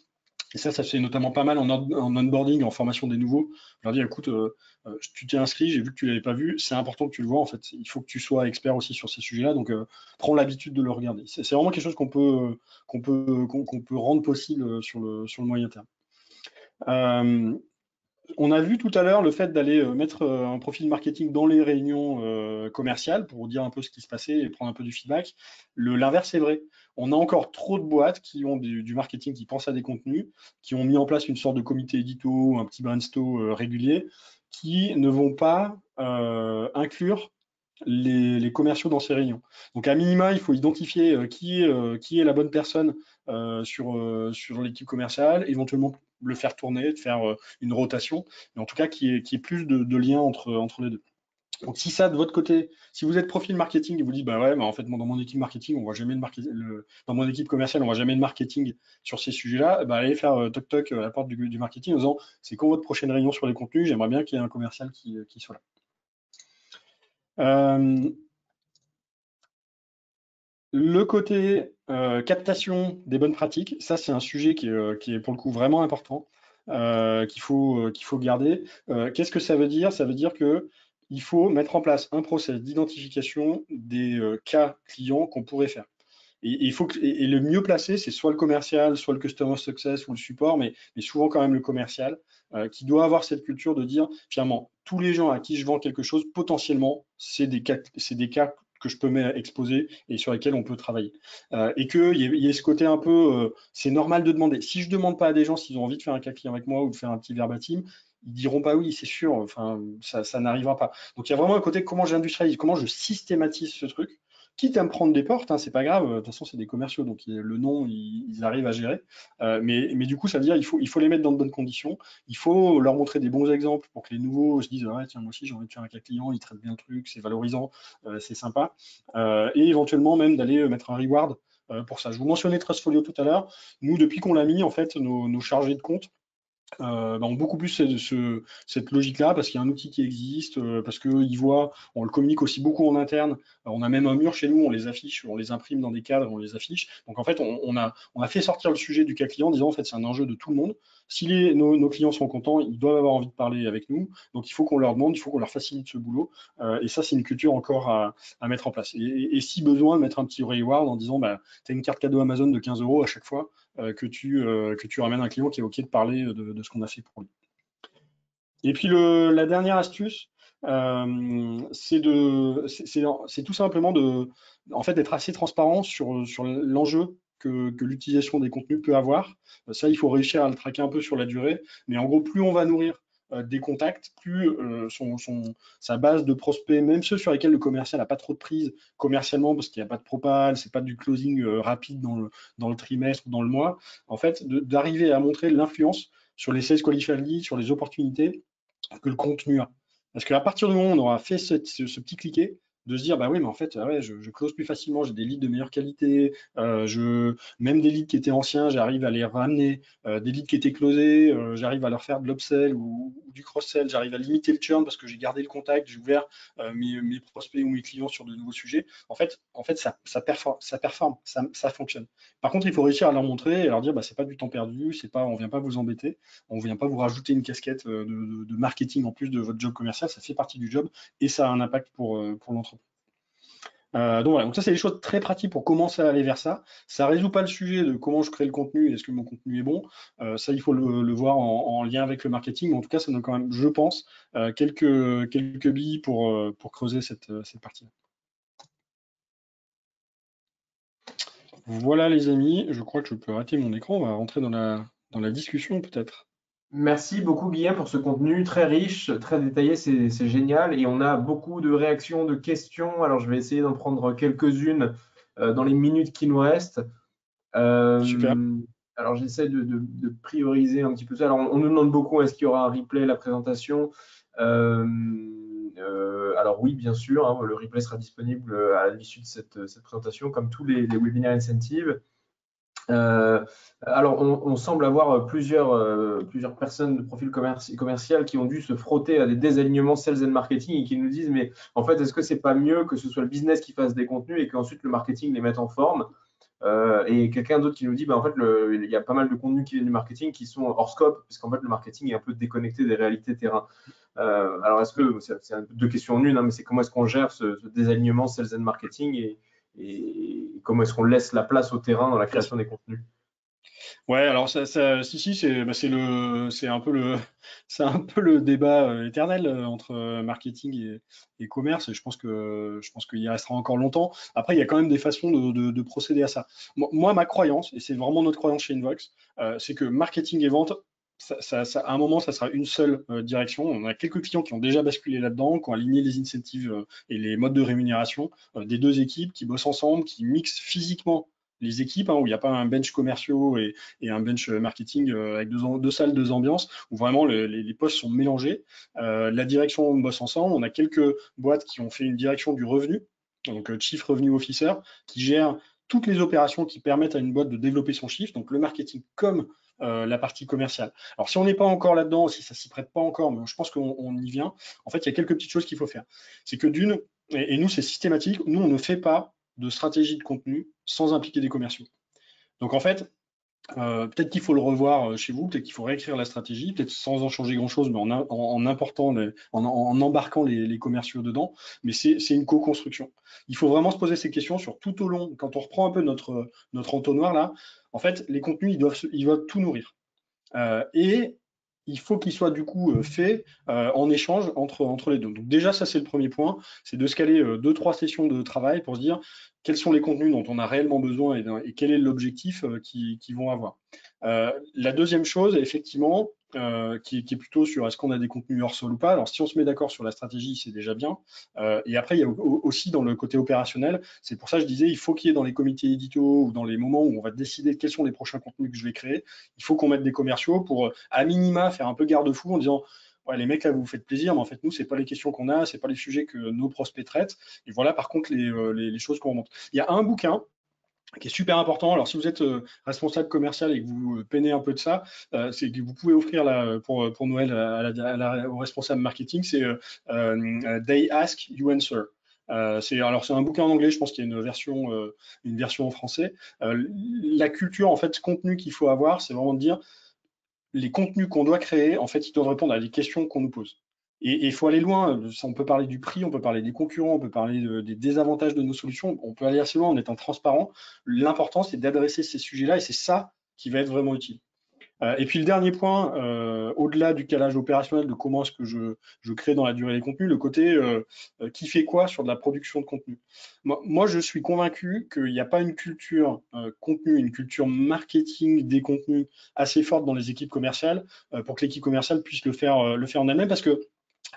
S2: Et ça, ça fait notamment pas mal en, onboarding, en formation des nouveaux. Je leur dis, écoute, tu t'es inscrit, j'ai vu que tu l'avais pas vu, c'est important que tu le vois. En fait, il faut que tu sois expert aussi sur ces sujets-là, donc prends l'habitude de le regarder. C'est vraiment quelque chose qu'on peut, qu'on peut, peut rendre possible sur le, sur le moyen terme. On a vu tout à l'heure le fait d'aller mettre un profil marketing dans les réunions commerciales pour dire un peu ce qui se passait et prendre un peu du feedback. L'inverse est vrai. On a encore trop de boîtes qui ont du, marketing, qui pensent à des contenus, qui ont mis en place une sorte de comité édito, un petit brainstorm régulier, qui ne vont pas euh, inclure les, commerciaux dans ces réunions. Donc à minima, il faut identifier euh, qui, est, euh, la bonne personne sur l'équipe commerciale, éventuellement le faire tourner, faire une rotation, mais en tout cas qui ait qui est plus de, de liens entre, entre les deux. Donc si ça de votre côté, si vous êtes profil marketing et vous dites bah ouais, bah en fait dans mon équipe marketing, on voit jamais de marketing, dans mon équipe commerciale, on voit jamais de marketing sur ces sujets-là, bah allez faire euh, toc toc à la porte du, marketing en disant c'est quand votre prochaine réunion sur les contenus, j'aimerais bien qu'il y ait un commercial qui, euh, soit là. Euh, le côté captation des bonnes pratiques, ça c'est un sujet qui est, pour le coup vraiment important. qu'il faut, qu'il faut garder. Qu'est-ce que ça veut dire? Ça veut dire que il faut mettre en place un process d'identification des euh, cas clients qu'on pourrait faire. Et, faut le mieux placé, c'est soit le commercial, soit le customer success ou le support, mais, souvent quand même le commercial, euh, qui doit avoir cette culture de dire, finalement, tous les gens à qui je vends quelque chose, potentiellement, c'est des c'est des cas que je peux exposer et sur lesquels on peut travailler. Euh, et qu'il y, ait ce côté un peu, c'est normal de demander. Si je ne demande pas à des gens s'ils ont envie de faire un cas client avec moi ou de faire un petit verbatim, ils diront pas oui, c'est sûr, enfin, ça, n'arrivera pas. Donc il y a vraiment un côté comment j'industrialise, comment je systématise ce truc, quitte à me prendre des portes, hein, c'est pas grave, de toute façon c'est des commerciaux, donc le nom, ils, arrivent à gérer. Euh, mais, du coup, ça veut dire il faut, les mettre dans de bonnes conditions, il faut leur montrer des bons exemples pour que les nouveaux se disent tiens, moi aussi j'ai envie de faire un cas client, il traite bien le truc, c'est valorisant, euh, c'est sympa. Euh, et éventuellement même d'aller mettre un reward pour ça. Je vous mentionnais Trustfolio tout à l'heure. Nous, depuis qu'on l'a mis, en fait, nos, nos chargés de compte, euh, ont beaucoup plus ce, cette logique-là parce qu'il y a un outil qui existe, euh, parce qu'ils voient, on le communique aussi beaucoup en interne. Euh, on a même un mur chez nous, on les affiche, on les imprime dans des cadres, on les affiche. Donc en fait, on, a, on a fait sortir le sujet du cas client en disant en fait c'est un enjeu de tout le monde. Si nos, clients sont contents, ils doivent avoir envie de parler avec nous. Donc, il faut qu'on leur demande, il faut qu'on leur facilite ce boulot. et ça, c'est une culture encore à, mettre en place. Et, si besoin, mettre un petit reward en disant, bah, tu as une carte cadeau Amazon de 15 euros à chaque fois que, tu, que tu ramènes un client qui est OK de parler de, ce qu'on a fait pour lui. Et puis la dernière astuce, euh, c'est tout simplement de, en fait, d'être assez transparent sur l'enjeu que, l'utilisation des contenus peut avoir. Ça, il faut réussir à le traquer un peu sur la durée. Mais en gros, plus on va nourrir euh, des contacts, plus euh, sa base de prospects, même ceux sur lesquels le commercial n'a pas trop de prise commercialement parce qu'il n'y a pas de propal, c'est pas du closing rapide dans le, dans le trimestre ou dans le mois, en fait, d'arriver à montrer l'influence sur les sales qualified sur les opportunités que le contenu a. Parce qu'à partir du moment où on aura fait ce, ce petit cliquet, de se dire bah oui mais en fait ouais, je, close plus facilement j'ai des leads de meilleure qualité euh, même des leads qui étaient anciens j'arrive à les ramener euh, des leads qui étaient closés euh, j'arrive à leur faire de l'upsell ou, du cross-sell j'arrive à limiter le churn parce que j'ai gardé le contact j'ai ouvert mes, prospects ou mes clients sur de nouveaux sujets. En fait ça, performe ça fonctionne. Par contre il faut réussir à leur montrer et leur dire bah c'est pas du temps perdu c'est pas on vient pas vous embêter on vient pas vous rajouter une casquette de marketing en plus de votre job commercial ça fait partie du job et ça a un impact pour pour l'entreprise euh, donc voilà, donc ça c'est des choses très pratiques pour commencer à aller vers ça. Ça résout pas le sujet de comment je crée le contenu et est-ce que mon contenu est bon. Euh, ça il faut le, voir en, lien avec le marketing. En tout cas, ça donne quand même, je pense, euh, quelques billes pour creuser cette, partie. Voilà les amis, je crois que je peux arrêter mon écran. On va rentrer dans la discussion peut-être.
S1: Merci beaucoup Guillaume pour ce contenu très riche, très détaillé, c'est génial. Et on a beaucoup de réactions, de questions. Alors je vais essayer d'en prendre quelques-unes euh, dans les minutes qui nous restent.
S2: Euh, Super.
S1: Alors j'essaie de, prioriser un petit peu ça. Alors on, nous demande beaucoup est-ce qu'il y aura un replay, la présentation? Euh, Alors oui, bien sûr, hein, le replay sera disponible à l'issue de cette, présentation, comme tous les, les webinaires incentives. Euh, alors, on, semble avoir plusieurs, euh, plusieurs personnes de profil commercial qui ont dû se frotter à des désalignements sales and marketing et qui nous disent mais en fait, est-ce que c'est pas mieux que ce soit le business qui fasse des contenus et qu'ensuite le marketing les mette en forme? Euh, Et quelqu'un d'autre qui nous dit bah, en fait, il y a pas mal de contenus qui viennent du marketing qui sont hors scope, puisqu'en fait, le marketing est un peu déconnecté des réalités terrain. alors, est-ce que c'est deux questions en une, hein, mais c'est comment est-ce qu'on gère ce, ce, désalignement sales and marketing et, et comment est-ce qu'on laisse la place au terrain dans la création des contenus?
S2: Ouais, alors si si, c'est bah, le, c'est un peu le, c'est un peu le débat euh, éternel euh, entre euh, marketing et, commerce. Et je pense que, je pense qu'il y restera encore longtemps. Après, il y a quand même des façons de, de, de procéder à ça. Moi, ma croyance, et c'est vraiment notre croyance chez Invox, c'est que marketing et vente à un moment, ça sera une seule euh, direction. On a quelques clients qui ont déjà basculé là-dedans, qui ont aligné les incentives euh, et les modes de rémunération euh, des deux équipes, qui bossent ensemble, qui mixent physiquement les équipes, hein, où il n'y a pas un bench commerciaux et, un bench marketing avec deux, salles, deux ambiances, où vraiment les, les postes sont mélangés. la direction bosse ensemble. On a quelques boîtes qui ont fait une direction du revenu, donc Chief Revenue Officer, qui gère toutes les opérations qui permettent à une boîte de développer son chiffre, donc le marketing comme euh, la partie commerciale. Alors si on n'est pas encore là-dedans, si ça s'y prête pas encore, mais je pense qu'on y vient, en fait, il y a quelques petites choses qu'il faut faire. C'est que d'une, et, nous c'est systématique, nous on ne fait pas de stratégie de contenu sans impliquer des commerciaux. Donc en fait, euh, peut-être qu'il faut le revoir euh, chez vous, peut-être qu'il faut réécrire la stratégie, peut-être sans en changer grand-chose, mais en, en, important, en, embarquant les, commerciaux dedans. Mais c'est une co-construction. Il faut vraiment se poser ces questions sur tout au long. Quand on reprend un peu notre, notre entonnoir là, en fait, les contenus, ils doivent, ils doivent tout nourrir. Euh, et il faut qu'il soit du coup euh, fait euh, en échange entre, entre les deux. Donc déjà, ça c'est le premier point, c'est de se caler deux, trois sessions de travail pour se dire quels sont les contenus dont on a réellement besoin et, quel est l'objectif qu'ils vont avoir. la deuxième chose, effectivement, euh, qui, est plutôt sur est-ce qu'on a des contenus hors sol ou pas. Alors, si on se met d'accord sur la stratégie, c'est déjà bien. Euh, et après, il y a aussi dans le côté opérationnel, c'est pour ça que je disais, il faut qu'il y ait dans les comités édito ou dans les moments où on va décider quels sont les prochains contenus que je vais créer, il faut qu'on mette des commerciaux pour, euh, à minima, faire un peu garde-fou en disant, ouais, les mecs, là, vous vous faites plaisir, mais en fait, nous, c'est pas les questions qu'on a, c'est pas les sujets que nos prospects traitent. Et voilà, par contre, les, les choses qu'on remonte. Il y a un bouquin qui est super important. Alors, si vous êtes euh, responsable commercial et que vous euh, peinez un peu de ça, euh, c'est que vous pouvez offrir pour, Noël à la, au responsable marketing, c'est They Ask, You Answer. c'est alors c'est un bouquin en anglais, je pense qu'il y a une version une version en français. la culture en fait, contenu qu'il faut avoir, c'est vraiment de dire les contenus qu'on doit créer, en fait, ils doivent répondre à des questions qu'on nous pose. Et il faut aller loin. On peut parler du prix, on peut parler des concurrents, on peut parler des désavantages de nos solutions. On peut aller assez loin en étant transparent. L'important, c'est d'adresser ces sujets-là et c'est ça qui va être vraiment utile. Euh, et puis le dernier point, euh, au-delà du calage opérationnel de comment est-ce que je, crée dans la durée les contenus, le côté euh, qui fait quoi sur de la production de contenu. Moi, je suis convaincu qu'il n'y a pas une culture contenu, une culture marketing des contenus assez forte dans les équipes commerciales pour que l'équipe commerciale puisse le faire, le faire en elle-même parce que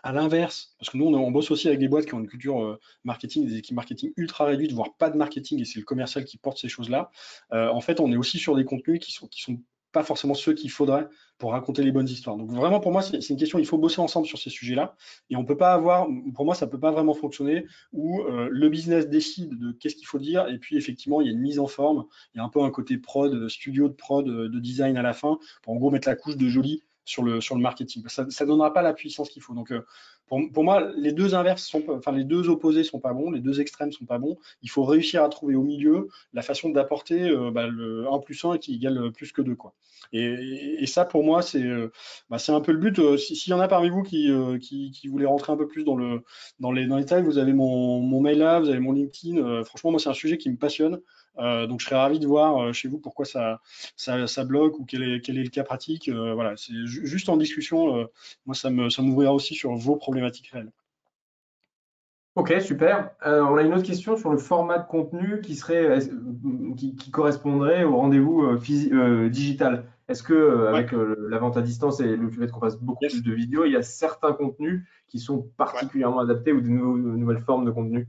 S2: à l'inverse, parce que nous, on, bosse aussi avec des boîtes qui ont une culture marketing, des équipes marketing ultra réduites, voire pas de marketing, et c'est le commercial qui porte ces choses-là. en fait, on est aussi sur des contenus qui sont, qui sont pas forcément ceux qu'il faudrait pour raconter les bonnes histoires. Donc vraiment, pour moi, c'est une question, il faut bosser ensemble sur ces sujets-là. Et on peut pas avoir, pour moi, ça peut pas vraiment fonctionner où euh, le business décide de qu'est-ce qu'il faut dire, et puis effectivement, il y a une mise en forme, il y a un peu un côté prod, studio de prod, de design à la fin, pour en gros mettre la couche de joli sur le, sur le marketing. Ça ne donnera pas la puissance qu'il faut. Donc, euh, pour, pour, moi, les deux inverses sont, enfin, les deux opposés sont pas bons, les deux extrêmes sont pas bons. Il faut réussir à trouver au milieu la façon d'apporter euh, bah, le 1 plus 1 qui égale plus que 2. Quoi. Et, et, ça, pour moi, c'est euh, bah, un peu le but. S'il y en a parmi vous qui, qui, qui, rentrer un peu plus dans, le, dans, les, dans les détails, vous avez mon, mon mail là, vous avez mon LinkedIn. franchement, moi, c'est un sujet qui me passionne. Euh, donc je serais ravi de voir euh, chez vous pourquoi ça, ça, bloque ou quel est, quel est le cas pratique. Euh, voilà, c'est juste en discussion. moi, ça m'ouvrira ça aussi sur vos problématiques réelles.
S1: Ok, super. on a une autre question sur le format de contenu qui serait, qui, correspondrait au rendez-vous digital. Est-ce que avec la vente à distance et le fait qu'on fasse beaucoup plus de vidéos, il y a certains contenus qui sont particulièrement adaptés ou de nouvelles formes de contenu?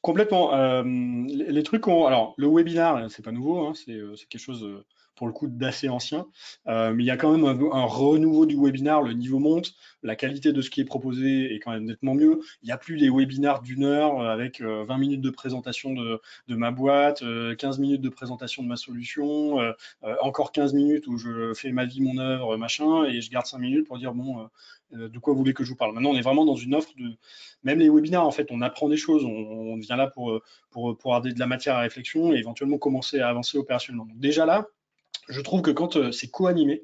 S2: Complètement. Euh, les, trucs ont. Alors, le webinar, c'est pas nouveau, hein, euh, c'est quelque chose euh, pour le coup d'assez ancien, mais il y a quand même un, renouveau du webinar, le niveau monte, la qualité de ce qui est proposé est quand même nettement mieux. Il n'y a plus les webinars d'une heure avec 20 minutes de présentation de, ma boîte, 15 minutes de présentation de ma solution, encore 15 minutes où je fais ma vie, mon œuvre, machin, et je garde 5 minutes pour dire bon, euh, de quoi vous voulez que je vous parle? Maintenant, on est vraiment dans une offre de, même les webinaires, en fait, on apprend des choses, on, vient là pour, pour, pour avoir de la matière à réflexion et éventuellement commencer à avancer opérationnellement. Donc déjà là, je trouve que quand euh, c'est co-animé,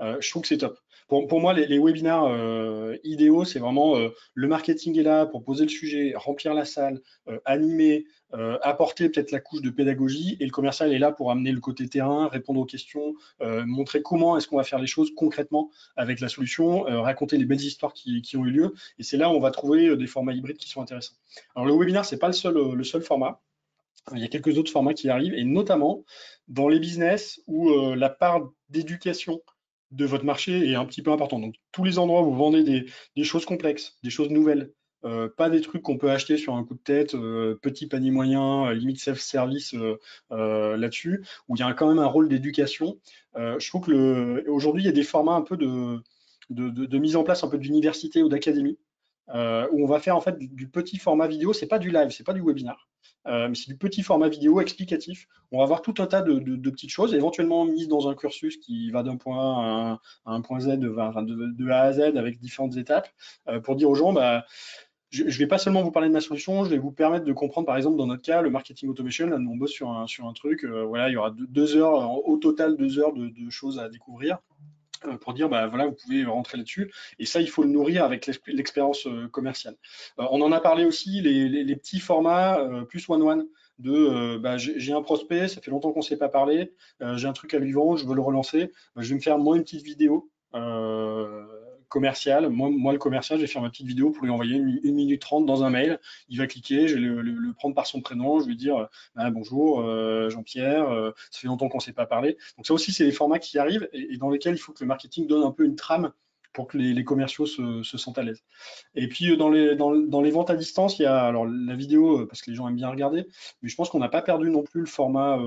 S2: euh, je trouve que c'est top. Pour, moi, les, webinaires euh, idéaux, c'est vraiment le marketing est là pour poser le sujet, remplir la salle, animer, apporter peut-être la couche de pédagogie, et le commercial est là pour amener le côté terrain, répondre aux questions, montrer comment est-ce qu'on va faire les choses concrètement avec la solution, raconter les belles histoires qui, ont eu lieu. Et c'est là où on va trouver des formats hybrides qui sont intéressants. Alors le webinaire, c'est pas le seul format. Il y a quelques autres formats qui arrivent, et notamment dans les business où la part d'éducation de votre marché est un petit peu important. Donc, tous les endroits où vous vendez des, choses complexes, des choses nouvelles, euh, pas des trucs qu'on peut acheter sur un coup de tête, euh, petit panier moyen, euh, limite self-service là-dessus, où il y a quand même un rôle d'éducation. je trouve que aujourd'hui, il y a des formats un peu de, de mise en place un peu d'université ou d'académie, où on va faire en fait du petit format vidéo. C'est pas du live, c'est pas du webinar. Euh, c'est du petit format vidéo explicatif. On va avoir tout un tas de, petites choses, éventuellement mises dans un cursus qui va d'un point A à un, point Z, de, A à Z avec différentes étapes, euh, pour dire aux gens, bah, je ne vais pas seulement vous parler de ma solution, je vais vous permettre de comprendre, par exemple, dans notre cas, le marketing automation. Nous, on bosse sur un, sur un truc. Euh, voilà, il y aura deux, heures, au total, deux heures de, choses à découvrir. Euh, pour dire, bah, voilà, vous pouvez rentrer là-dessus. Et ça, il faut le nourrir avec l'expérience euh, commerciale. Euh, on en a parlé aussi, les, petits formats plus one-one de bah, j'ai un prospect, ça fait longtemps qu'on ne s'est pas parlé, j'ai un truc à lui vendre, je veux le relancer, bah, je vais me faire moi une petite vidéo commercial. Moi, le commercial, je vais faire ma petite vidéo pour lui envoyer une, minute trente dans un mail. Il va cliquer, je vais le, prendre par son prénom, je vais dire bah, bonjour euh, Jean-Pierre, euh, ça fait longtemps qu'on ne s'est pas parlé. Donc ça aussi, c'est des formats qui arrivent et, dans lesquels il faut que le marketing donne un peu une trame pour que les, commerciaux se, sentent à l'aise. Et puis euh, dans les, dans, les ventes à distance, il y a alors la vidéo parce que les gens aiment bien regarder, mais je pense qu'on n'a pas perdu non plus le format.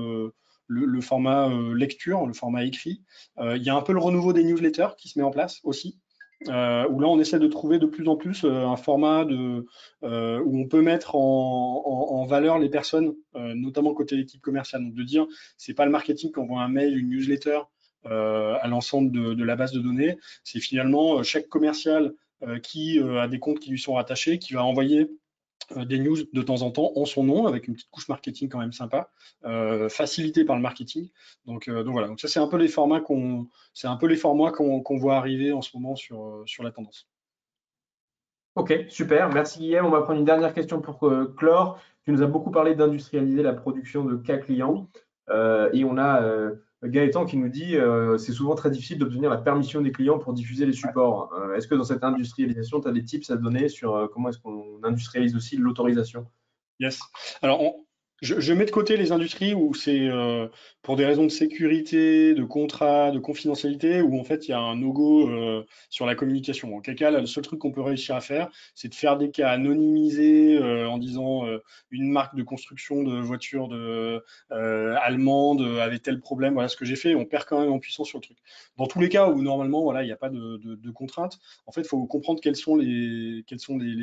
S2: le, format lecture, le format écrit. il y a un peu le renouveau des newsletters qui se met en place aussi. Euh, où là on essaie de trouver de plus en plus euh, un format de, euh, où on peut mettre en, valeur les personnes, notamment côté équipe commerciale. Donc de dire, c'est pas le marketing qui envoie un mail, une newsletter à l'ensemble de, la base de données, c'est finalement chaque commercial qui a des comptes qui lui sont rattachés, qui va envoyer des news de temps en temps en son nom, avec une petite couche marketing quand même sympa, euh, facilitée par le marketing. Donc, donc voilà, donc ça c'est un peu les formats qu'on, c'est un peu les formats qu'on voit arriver en ce moment sur, sur la tendance.
S1: Ok, super. Merci Guillaume. On va prendre une dernière question pour clore. Tu nous as beaucoup parlé d'industrialiser la production de cas clients. et on a Gaëtan qui nous dit euh, c'est souvent très difficile d'obtenir la permission des clients pour diffuser les supports. Euh, est-ce que dans cette industrialisation, tu as des tips à donner sur euh, comment est-ce qu'on industrialise aussi l'autorisation?
S2: Yes. Alors, on, je, mets de côté les industries où c'est euh, pour des raisons de sécurité, de contrat, de confidentialité, où en fait il y a un no-go euh, sur la communication. En quel cas, le seul truc qu'on peut réussir à faire, c'est de faire des cas anonymisés euh, en disant une marque de construction de voitures de, allemande avait tel problème, voilà ce que j'ai fait, on perd quand même en puissance sur le truc. Dans tous les cas où normalement voilà il n'y a pas de, de, contraintes, en fait il faut comprendre quels sont les,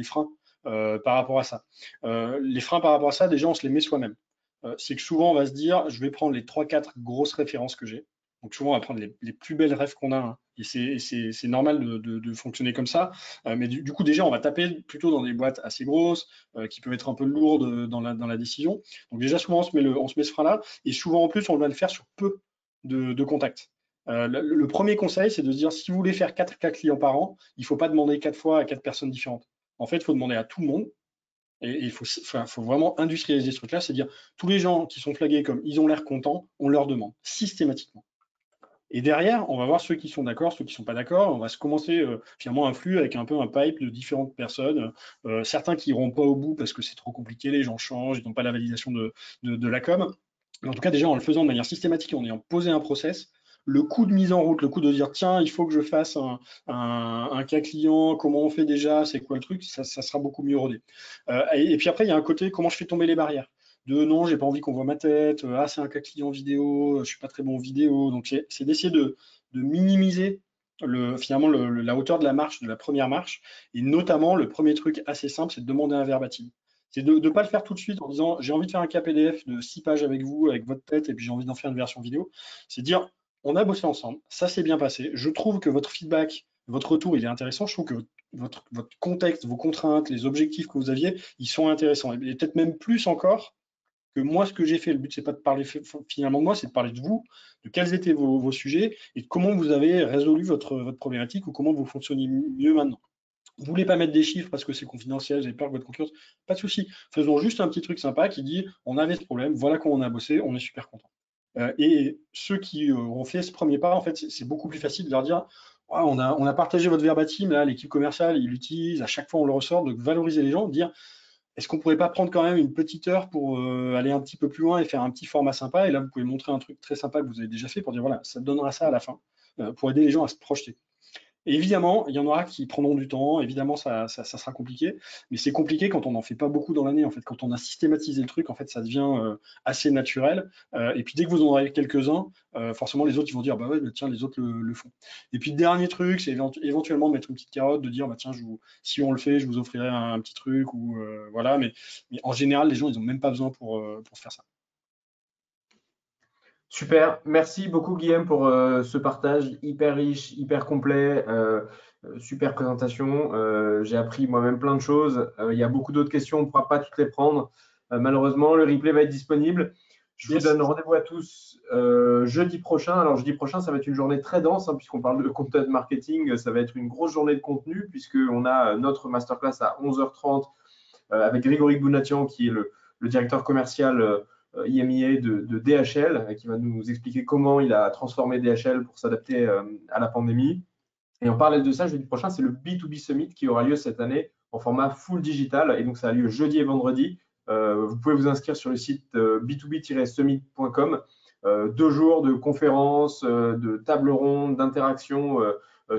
S2: freins euh, par rapport à ça. Euh, les freins par rapport à ça, déjà, on se les met soi-même. Euh, c'est que souvent, on va se dire, je vais prendre les 3-4 grosses références que j'ai. Donc souvent, on va prendre les, plus belles rêves qu'on a. Hein. Et c'est normal de, fonctionner comme ça. mais du, coup, déjà, on va taper plutôt dans des boîtes assez grosses, qui peuvent être un peu lourdes dans la, décision. Donc déjà, souvent, on se met, le, on se met ce frein-là. Et souvent, en plus, on va le faire sur peu de, contacts. le, premier conseil, c'est de se dire, si vous voulez faire 4 cas clients par an, il ne faut pas demander 4 fois à 4 personnes différentes. En fait, il faut demander à tout le monde. Et il faut, vraiment industrialiser ce truc-là, c'est dire tous les gens qui sont flagués comme ils ont l'air contents, on leur demande systématiquement. Et derrière, on va voir ceux qui sont d'accord, ceux qui ne sont pas d'accord. On va se commencer euh, finalement un flux avec un peu un pipe de différentes personnes. Euh, certains qui n'iront pas au bout parce que c'est trop compliqué, les gens changent, ils n'ont pas la validation de, la com. En tout cas, déjà en le faisant de manière systématique, en ayant posé un process, le coût de mise en route, le coût de dire tiens, il faut que je fasse un, cas client, comment on fait déjà, c'est quoi le truc, ça, sera beaucoup mieux rodé. Euh, et, puis après, il y a un côté comment je fais tomber les barrières? De non, j'ai pas envie qu'on voit ma tête, ah, c'est un cas client vidéo, je suis pas très bon en vidéo. Donc, c'est d'essayer de, minimiser le, finalement la hauteur de la marche, de la première marche. Et notamment, le premier truc assez simple, c'est de demander un verbatim. C'est de ne pas le faire tout de suite en disant j'ai envie de faire un cas PDF de 6 pages avec vous, avec votre tête, et puis j'ai envie d'en faire une version vidéo. C'est dire on a bossé ensemble, ça s'est bien passé. Je trouve que votre feedback, votre retour, il est intéressant. Je trouve que votre, contexte, vos contraintes, les objectifs que vous aviez, ils sont intéressants. Et peut-être même plus encore que moi, ce que j'ai fait. Le but, c'est pas de parler finalement de moi, c'est de parler de vous, de quels étaient vos, sujets et de comment vous avez résolu votre, problématique ou comment vous fonctionnez mieux maintenant. Vous voulez pas mettre des chiffres parce que c'est confidentiel, avez peur que votre concurrence, pas de souci. Faisons juste un petit truc sympa qui dit on avait ce problème, voilà comment on a bossé, on est super content. Euh, et ceux qui euh, ont fait ce premier pas, en fait, c'est beaucoup plus facile de leur dire on, a, on a partagé votre verbatim, là, l'équipe commerciale, il l'utilise, à chaque fois on le ressort, de valoriser les gens, de dire est-ce qu'on pourrait pas prendre quand même une petite heure pour euh, aller un petit peu plus loin et faire un petit format sympa? Et là, vous pouvez montrer un truc très sympa que vous avez déjà fait pour dire voilà, ça donnera ça à la fin, pour aider les gens à se projeter évidemment, il y en aura qui prendront du temps, évidemment, ça, sera compliqué, mais c'est compliqué quand on n'en fait pas beaucoup dans l'année. En fait, quand on a systématisé le truc, en fait, ça devient euh, assez naturel. Euh, et puis, dès que vous en aurez quelques-uns, euh, forcément, les autres, ils vont dire, bah ouais, bah, tiens, les autres le, font. Et puis, dernier truc, c'est éventuellement de mettre une petite carotte, de dire, bah tiens, je si on le fait, je vous offrirai un, petit truc, ou voilà. Mais, en général, les gens, ils n'ont même pas besoin pour, pour faire ça.
S1: Super, merci beaucoup Guillaume pour euh, ce partage hyper riche, hyper complet, euh, euh, super présentation. J'ai appris moi-même plein de choses. il y a beaucoup d'autres questions, on ne pourra pas toutes les prendre. malheureusement, le replay va être disponible. Je vous donne rendez-vous à tous jeudi prochain. Alors jeudi prochain, ça va être une journée très dense hein, puisqu'on parle de content marketing. Ça va être une grosse journée de contenu puisqu'on a notre masterclass à 11h30 avec Grégory Bounatian qui est le, le directeur commercial IMIA euh, de, DHL, euh, qui va nous expliquer comment il a transformé DHL pour s'adapter euh, à la pandémie. Et en parallèle de ça, jeudi prochain, c'est le B2B Summit qui aura lieu cette année en format full digital. Et donc, ça a lieu jeudi et vendredi. vous pouvez vous inscrire sur le site b2b-summit.com. deux jours de conférences, de tables rondes, d'interactions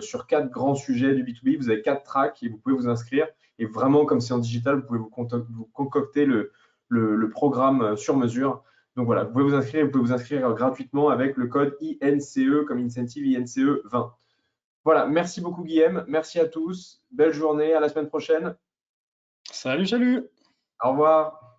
S1: sur quatre grands sujets du B2B. Vous avez quatre tracks et vous pouvez vous inscrire. Et vraiment, comme c'est en digital, vous pouvez vous concocter le, le, programme euh, sur mesure. Donc voilà, vous pouvez vous inscrire, vous pouvez vous inscrire gratuitement avec le code INCE comme incentive INCE 20. Voilà, merci beaucoup Guillaume, merci à tous, belle journée, à la semaine prochaine.
S2: Salut, salut.
S1: Au revoir.